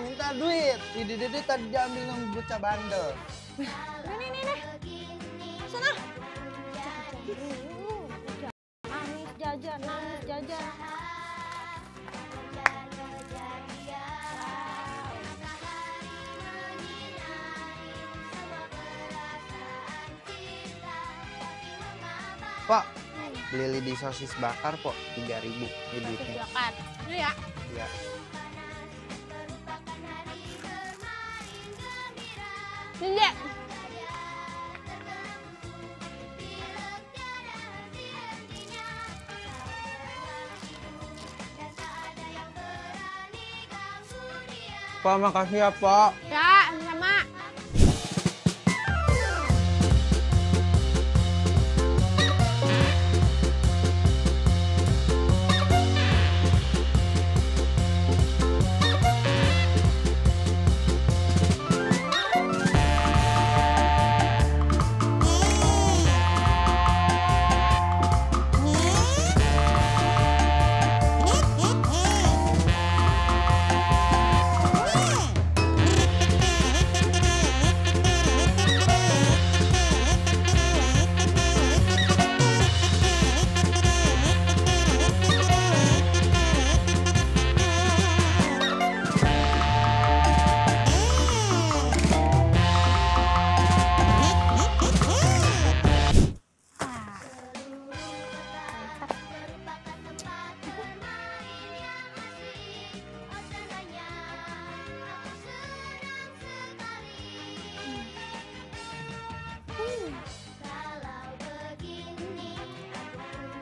Minta duit. Didi Didi tadi diambil sama bocah bandel. Nih, nih, nih, nih. Sana. Nangis jajan, nangis jajan. Pak, beli lidi sosis bakar kok 3000 ini duitnya. Ini ya. Pak, makasih ya, Pak. Ya,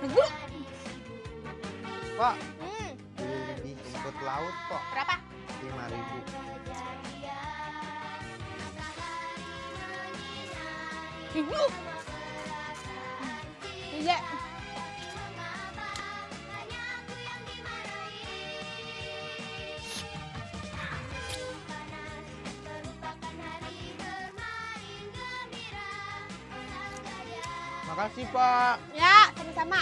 sama. Pak, Hmm, beli rumput laut kok berapa? 5000. Ibu. Iya. Makasih, Pak. Ya, 这是什么